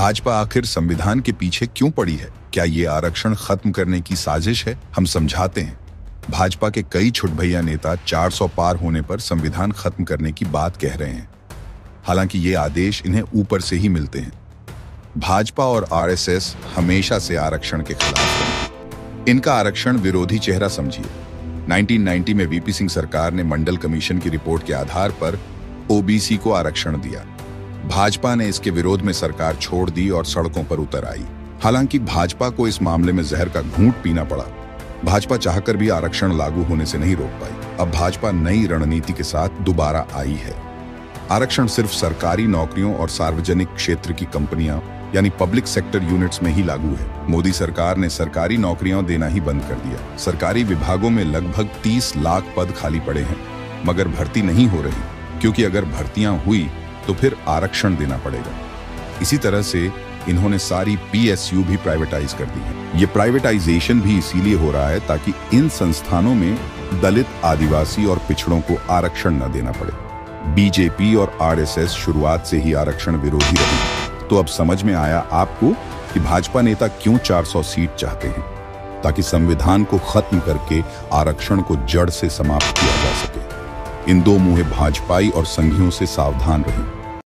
भाजपा आखिर संविधान के पीछे क्यों पड़ी है? क्या ये आरक्षण खत्म करने की साजिश है? हम समझाते हैं। भाजपा के कई छुटभैया नेता 400 पार होने पर संविधान खत्म करने की बात कह रहे हैं। हालाँकि ये आदेश इन्हें ऊपर से ही मिलते हैं। भाजपा और आरएसएस हमेशा से आरक्षण के खिलाफ रहे इनका आरक्षण विरोधी चेहरा समझिए। 1990 में वीपी सिंह सरकार ने मंडल कमीशन की रिपोर्ट के आधार पर ओबीसी को आरक्षण दिया। भाजपा ने इसके विरोध में सरकार छोड़ दी और सड़कों पर उतर आई। हालाँकि भाजपा को इस मामले में जहर का घूंट पीना पड़ा। भाजपा चाहकर भी आरक्षण लागू होने से नहीं रोक पाई। अब भाजपा नई रणनीति के साथ दोबारा आई है। आरक्षण सिर्फ़ सरकारी नौकरियों और सार्वजनिक क्षेत्र की कंपनियाँ, यानी पब्लिक सेक्टर यूनिट्स में ही लागू है। मोदी सरकार ने सरकारी नौकरियाँ देना ही बंद कर दिया। सरकारी विभागों में लगभग 30 लाख पद खाली पड़े हैं, मगर भर्ती नहीं हो रही, क्योंकि अगर भर्तियाँ हुई तो फिर आरक्षण देना पड़ेगा। इसी तरह से इन्होंने सारी पीएसयू भी प्राइवेटाइज कर दी है। ये प्राइवेटाइजेशन भी इसीलिए हो रहा है ताकि इन संस्थानों में दलित, आदिवासी और पिछड़ों को आरक्षण न देना पड़े। बीजेपी और आरएसएस शुरुआत से ही आरक्षण विरोधी रही। तो अब समझ में आया आपको कि भाजपा नेता क्यों 400 सीट चाहते हैं, ताकि संविधान को खत्म करके आरक्षण को जड़ से समाप्त किया जा सके। इन दो मुहे भाजपाई और संघियों से सावधान रहें।